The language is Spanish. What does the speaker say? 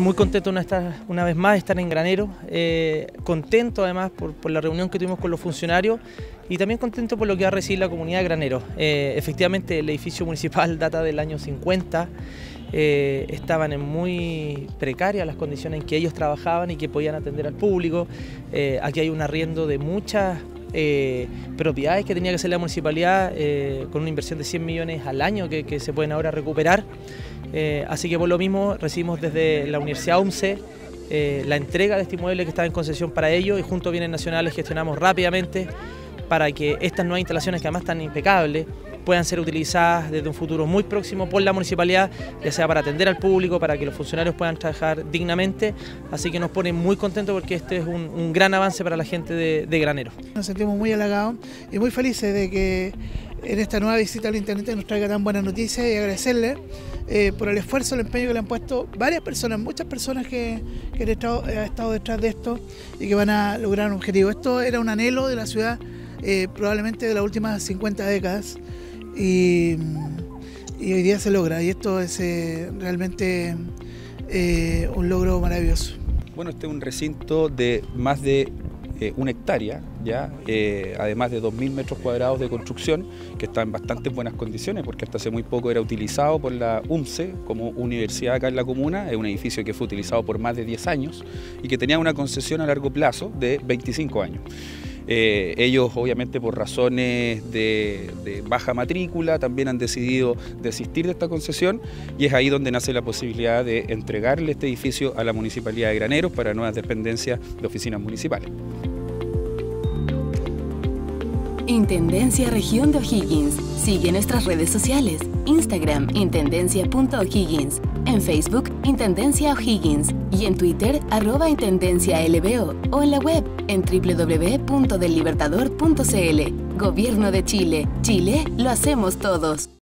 Muy contento una, vez más de estar en Granero, eh, contento además por, la reunión que tuvimos con los funcionarios y también contento por lo que va a recibir la comunidad de Granero. Eh, efectivamente el edificio municipal data del año 50, eh, estaban en muy precarias las condiciones en que ellos trabajaban y que podían atender al público. aquí hay un arriendo de muchas propiedades que tenía que hacer la municipalidad con una inversión de 100 millones al año que se pueden ahora recuperar. Eh, así que por lo mismo recibimos desde la Universidad UMCE eh, la entrega de este inmueble que está en concesión para ellos y junto a Bienes Nacionales gestionamos rápidamente para que estas nuevas instalaciones que además están impecables puedan ser utilizadas desde un futuro muy próximo por la municipalidad, ya sea para atender al público, para que los funcionarios puedan trabajar dignamente. Así que nos pone muy contentos porque este es un, gran avance para la gente de, de Granero. Nos sentimos muy halagados y muy felices de que en esta nueva visita al Internet nos traiga tan buenas noticias y agradecerle eh, por el esfuerzo, el empeño que le han puesto varias personas, muchas personas que, han, estado, detrás de esto y que van a lograr un objetivo. Esto era un anhelo de la ciudad eh, probablemente de las últimas 50 décadas y, hoy día se logra y esto es eh, realmente un logro maravilloso. Bueno, este es un recinto de más de eh, una hectárea, ya eh, además de 2.000 metros cuadrados de construcción, que está en bastante buenas condiciones, porque hasta hace muy poco era utilizado por la UMCE como universidad acá en la comuna, es un edificio que fue utilizado por más de 10 años y que tenía una concesión a largo plazo de 25 años. Eh, ellos, obviamente, por razones de, baja matrícula, también han decidido desistir de esta concesión y es ahí donde nace la posibilidad de entregarle este edificio a la Municipalidad de Graneros para nuevas dependencias de oficinas municipales. Intendencia Región de O'Higgins. Sigue nuestras redes sociales. Instagram, intendencia.o'higgins. En Facebook, Intendencia O'Higgins. Y en Twitter, arroba Intendencia. O en la web, en www.dellibertador.cl. Gobierno de Chile. Chile, lo hacemos todos.